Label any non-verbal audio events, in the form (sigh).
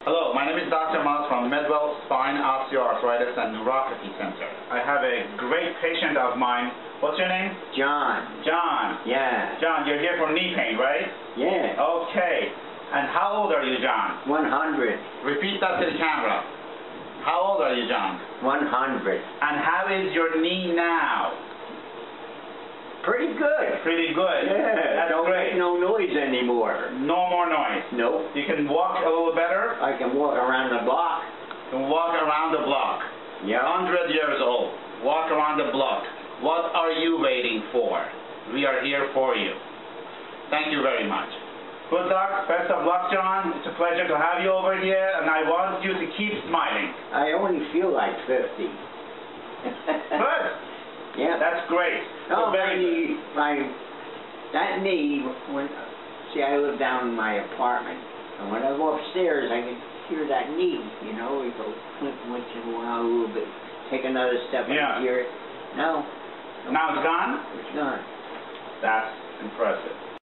Hello, my name is Dr. Miles from Medwell Spine Osteoarthritis and Neuropathy Center. I have a great patient of mine. What's your name? John. John. Yeah. John, you're here for knee pain, right? Yeah. Okay. And how old are you, John? 100. Repeat that to the camera. How old are you, John? 100. And how is your knee now? Pretty good. Pretty good. Yeah. That's don't great. make no noise anymore. No more noise. Nope. You can walk a little better. I can walk around the block. You can walk around the block. Yeah. 100 years old. Walk around the block. What are you waiting for? We are here for you. Thank you very much. Good luck. Best of luck, John. It's a pleasure to have you over here, and I want you to keep smiling. I only feel like 50. (laughs) Good. yeah. That's great. No, So very good. knee, my, that knee, when, I live down in my apartment, and when I go upstairs, I can hear that knee, you know, it goes clink once in a while, a little bit, take another step, Yeah. Can hear it. No, Now it's gone? it's gone. That's impressive.